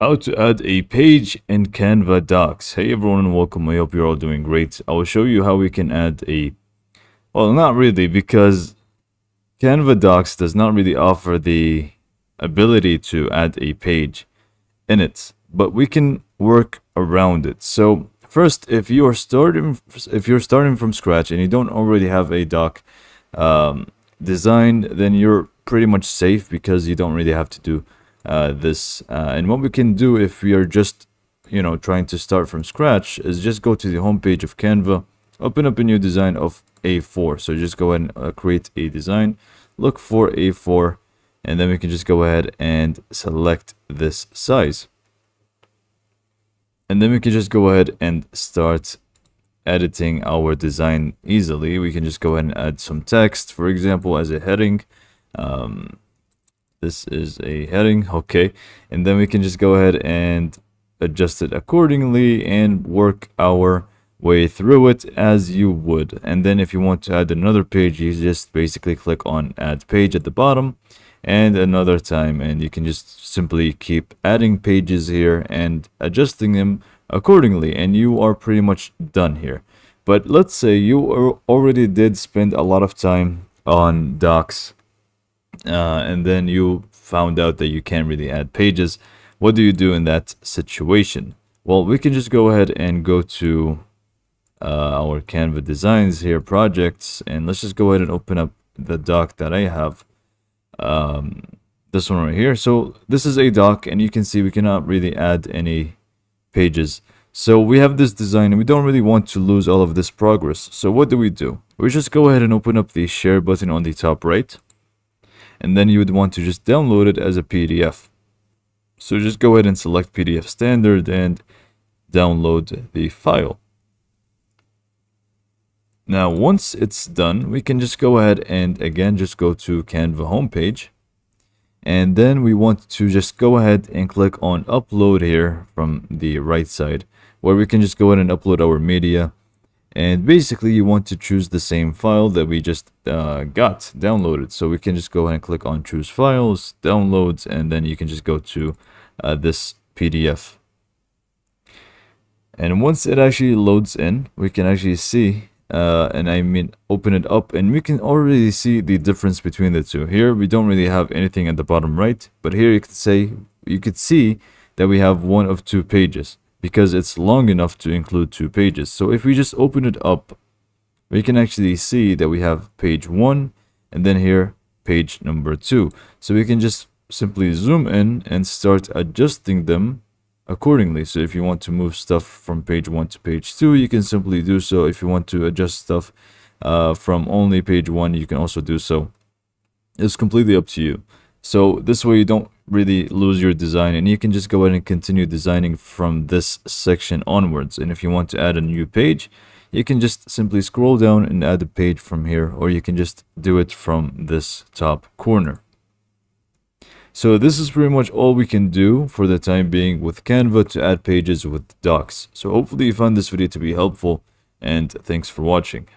How to add a page in Canva Docs. Hey everyone and welcome. I hope you're all doing great. I will show you how we can add a, well not really because Canva Docs does not really offer the ability to add a page in it, but we can work around it. So first, if you are starting, if you're starting from scratch and you don't already have a doc um, designed, then you're pretty much safe because you don't really have to do uh, this. Uh, and what we can do if we are just, you know, trying to start from scratch is just go to the homepage of Canva, open up a new design of A4. So just go ahead and uh, create a design, look for A4, and then we can just go ahead and select this size. And then we can just go ahead and start editing our design easily. We can just go ahead and add some text, for example, as a heading. Um, this is a heading okay. And then we can just go ahead and adjust it accordingly and work our way through it as you would. And then if you want to add another page you just basically click on add page at the bottom and another time. And you can just simply keep adding pages here and adjusting them accordingly. And you are pretty much done here. But let's say you already did spend a lot of time on docs uh, and then you found out that you can't really add pages, what do you do in that situation? Well, we can just go ahead and go to uh, our Canva designs here, projects, and let's just go ahead and open up the doc that I have. Um, this one right here. So this is a doc, and you can see we cannot really add any pages. So we have this design, and we don't really want to lose all of this progress. So what do we do? We just go ahead and open up the share button on the top right and then you would want to just download it as a PDF. So just go ahead and select PDF standard and download the file. Now once it's done, we can just go ahead and again just go to Canva homepage. And then we want to just go ahead and click on upload here from the right side where we can just go ahead and upload our media and basically you want to choose the same file that we just uh, got downloaded. So we can just go ahead and click on choose files downloads and then you can just go to uh, this PDF and once it actually loads in we can actually see uh, and I mean open it up and we can already see the difference between the two. Here we don't really have anything at the bottom right but here you could say you could see that we have one of two pages because it's long enough to include two pages. So if we just open it up, we can actually see that we have page one and then here page number two. So we can just simply zoom in and start adjusting them accordingly. So if you want to move stuff from page one to page two, you can simply do so. If you want to adjust stuff uh, from only page one, you can also do so. It's completely up to you. So this way you don't really lose your design and you can just go ahead and continue designing from this section onwards. And if you want to add a new page, you can just simply scroll down and add a page from here or you can just do it from this top corner. So this is pretty much all we can do for the time being with Canva to add pages with docs. So hopefully you found this video to be helpful and thanks for watching.